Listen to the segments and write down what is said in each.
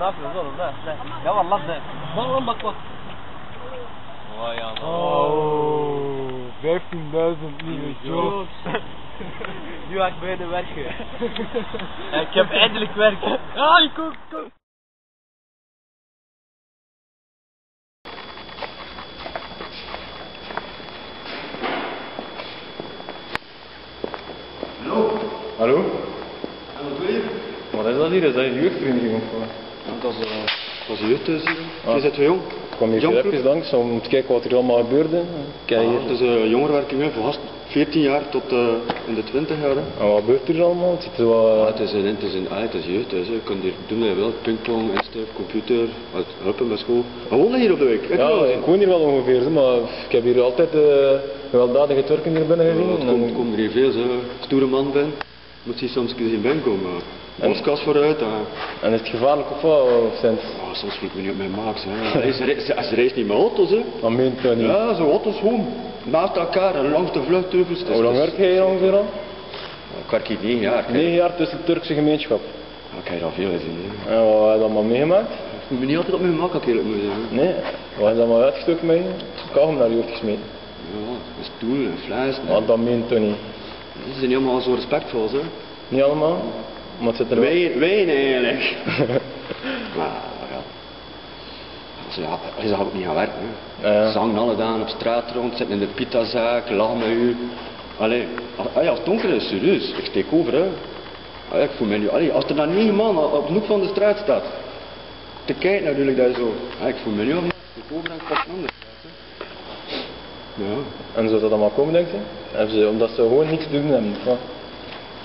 Ne yapıyoruz oğlum ne? Ya var lan ne? Lan lan bak bak. Vay anam. Oh, 15.000 nieuwe jobs. Nu ga ik beginnen werken. Ja, ik heb eindelijk werk. Ah, ik kom, kom. Hallo? Doe je? Wat is dat hier? Is dat een jeugdvereniging of wat? Dat is, dat is jeugdhuis hier. Ah. Je zit wel jong. Ik kwam hier even langs om te kijken wat er allemaal gebeurde. Kijk hier. het is uh, jongerenwerking hè, voor gast 14 jaar tot uh, in de 20 jaar. Hè. En wat gebeurt er allemaal? Het er wel... Ja, het is een, het is een, ah, het is jeugdhuis. hè. Je kunt hier doen wat je wilt. Pingpong, instuif, computer, wat helpen met school. We wonen hier op de week. Ik Ja, wel. ik woon hier wel ongeveer, maar ik heb hier altijd uh, gewelddadige Turken hier binnen gezien. Ja, het En- komt, komt er hier veel, zo. stoere man ben. Moet je soms een keer zien Boskas vooruit. hè. En is het gevaarlijk of wat? Of zijn het... Ja, soms vlieg ik me niet op mijn maaks. ze, ze, ze reist niet met auto's. Hè. Dat meent dat niet. Ja, zo auto's gewoon naast elkaar en langs de vluchtheuvels. Hoe lang werk jij hier ongeveer al? Ik werk hier 9 jaar. 9 jaar tussen de Turkse gemeenschap. Ja, ik heb al veel gezien. Hè. En wat heb je maar meegemaakt? Ik moet me niet altijd op mijn gemak eerlijk moeten zeggen. Nee. Wat is dat maar uitgestoken mee? Kauwgom naar je hoofd gesmeten. Ja, een stoel, een fles. nee. Want dat meent toch niet. Die zijn niet allemaal zo respectvol, hè. Niet allemaal? Maar het er. Wijn, wijn eigenlijk. maar ja. Hij zou ook niet gaan werken. Hè. Ja. Zangen alle dagen op straat rond, zitten in de pitazaak, lachen met u. Allee, als, allee, als het donker is, serieus, ik steek over. Hè. Allee, ik voel me nu, allee, als er dan één man op de hoek van de straat staat, te kijken natuurlijk dat je zo. Allee, ik voel me nu al, ik steek over en ik pak een ander. Ja. En zou dat allemaal komen, denk je? Ze, omdat ze gewoon niks te doen hebben. of?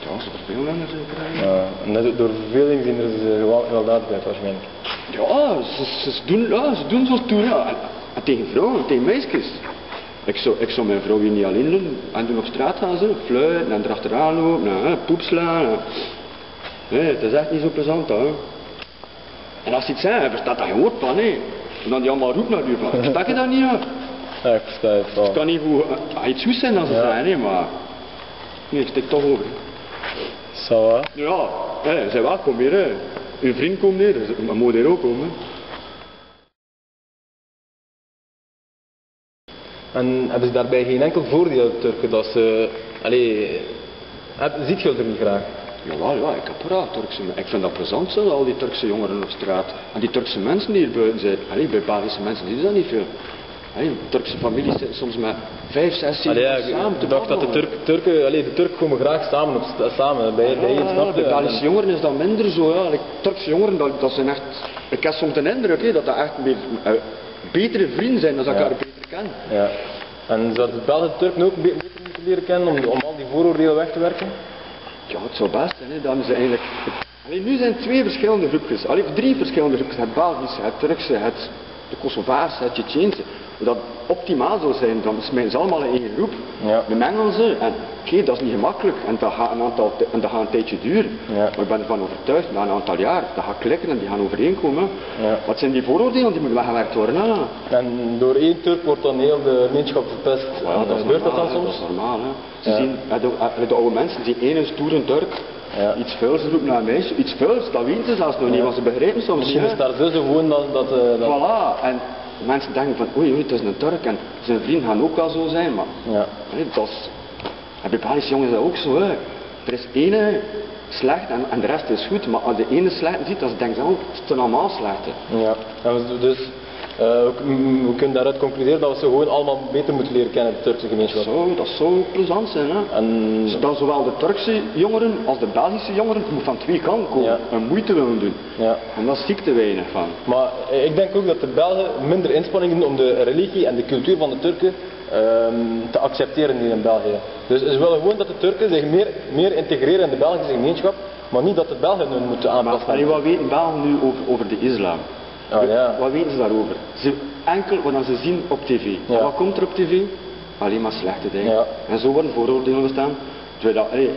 Ja, ze vervelen zeker. Ja. En dat- door verveling zien er gewelddadigheid waarschijnlijk. Ja, ze, ze, doen, ja, ze doen zo toe. Ja. En, en tegen vrouwen, tegen meisjes. Ik zou, ik zou mijn vrouw hier niet alleen doen. En doen op straat gaan ze, fluiten en erachteraan lopen, hè, poep slaan. hè. Nee, het is echt niet zo plezant. Hè. En als ze iets zeggen, verstaat dat geen woord van. Hè. En dan die allemaal roept naar u van, versta je dat niet? Hè? Ja, ik versta het wel. Het kan niet voor ah, iets goed zijn als ze Ja. zeggen, hè, maar... Nee, ik steek toch over. Va. Ja, hè, zij welkom hier. Hè. Uw vriend komt hier, maar moet hier ook komen. En hebben ze daarbij geen enkel voordeel, de Turken, dat ze... Allee, heb, ziet je er niet graag? Ja, ja, ik heb graag Turkse mensen. Ik vind dat plezant zo, al die Turkse jongeren op straat. En die Turkse mensen die hier buiten zijn. Allee, bij Belgische mensen zien ze dat niet veel. Allee, Turkse families zitten soms met vijf, zes, zeven ja, samen ik dacht dat de. Turk, Turken, allee, de Turken komen graag samen, op, samen bij, bij je, Ja, snap je? bij Belgische En- jongeren is dat minder zo. Ja. Turkse jongeren, dat, dat zijn echt... Ik heb soms de indruk hè, dat dat echt meer, eh, betere vrienden zijn dan ze elkaar beter kennen. Ja. En zou de Belgen de Turken ook be- beter moeten leren kennen om, om al die vooroordelen weg te werken? Ja, het zou best zijn, hè, dan is eigenlijk... Allee, nu zijn twee verschillende groepjes, allee, drie verschillende groepjes. Het Belgische, het Turkse, het de Kosovaarse, het Tsjetsjeense. Dat optimaal zou zijn, dan smijten ze allemaal in één groep. Ja. We mengen ze en oké, dat is niet gemakkelijk en dat gaat een, aantal, en dat gaat een tijdje duren. Ja. Maar ik ben ervan overtuigd, na een aantal jaar, dat gaat klikken en die gaan overeenkomen. Ja. Wat zijn die vooroordelen die moeten weggewerkt worden? Hè? En door één Turk wordt dan heel de gemeenschap verpest. Ja, dat is Gebeurt dat dan soms? Dat is normaal. Hè. Ze zien, hè, de, hè, de oude mensen zien één stoere Turk, Ja. iets vuils roepen naar een meisje, iets vuils, dat weten ze zelfs nog niet, want ze begrijpen soms Misschien niet. is hè. het daar zo gewoon dat... dat, eh, dat Voilà, en mensen denken van oei, oei, het is een Turk en zijn vrienden gaan ook wel zo zijn, maar ja. hè, dat is, en bij Belgische jongens is dat ook zo. Hè. Er is ene slecht en, en de rest is goed, maar als de ene slecht ziet, dan denken ze ook, het zijn allemaal slechte. Ja, en we- dus eh, we, we kunnen daaruit concluderen dat we ze gewoon allemaal beter moeten leren kennen, de Turkse gemeenschap. zou, dat zou plezant zijn. Hè. En Dan zowel de Turkse jongeren als de Belgische jongeren, het moet van twee kanten komen, Ja. en moeite willen doen. ja. En dat zie ik te weinig van. Maar eh, ik denk ook dat de Belgen minder inspanningen doen om de religie en de cultuur van de Turken ehm, te accepteren hier in België. Dus ze willen gewoon dat de Turken zich meer, meer integreren in de Belgische gemeenschap, maar niet dat de Belgen hun moeten Maar aanpassen. allee, wat weten Belgen nu over, over de islam? Ah, ja. Wat weten ze daarover? Ze, enkel wat ze zien op tv. Ja. Wat komt er op tv? Alleen maar slechte dingen. Ja. En zo worden vooroordelen bestaan. Terwijl dat, allee,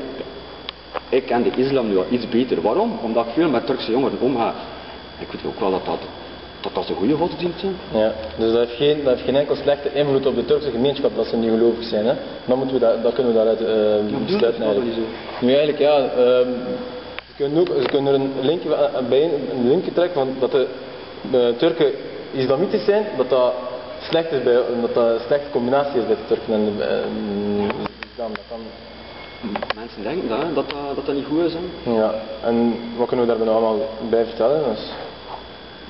ik ken de islam nu al iets beter. Waarom? Omdat ik veel met Turkse jongeren omga. Ik weet ook wel dat dat, dat, dat ze goede godsdienst zijn. Ja, dus dat heeft, geen, dat heeft geen enkel slechte invloed op de Turkse gemeenschap dat ze niet gelovig zijn. Hè? Dan, moeten we dat, dat kunnen we daaruit bedoel, besluiten eigenlijk. Nu eigenlijk ja, ehm, kunnen, ook, ze kunnen er een linkje bij een linkje trekken van dat de, de Turken islamitisch zijn, dat dat slecht is bij, dat dat een slechte combinatie is bij de Turken en de, islam. Dat kan, Mensen denken dat, hè, dat, dat, dat dat niet goed is. Hè. ja, en wat kunnen we daarbij nog allemaal bij vertellen? Dus,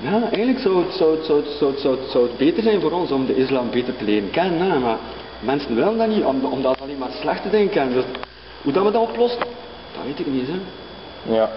Ja, eigenlijk zou het, zou, het, zou, het, zou, het, zou, het, zou het beter zijn voor ons om de islam beter te leren kennen. Hè, maar mensen willen dat niet, om- omdat ze alleen maar slechte dingen kennen. Dus hoe dat we dat oplossen, dat weet ik niet. Hè. ja.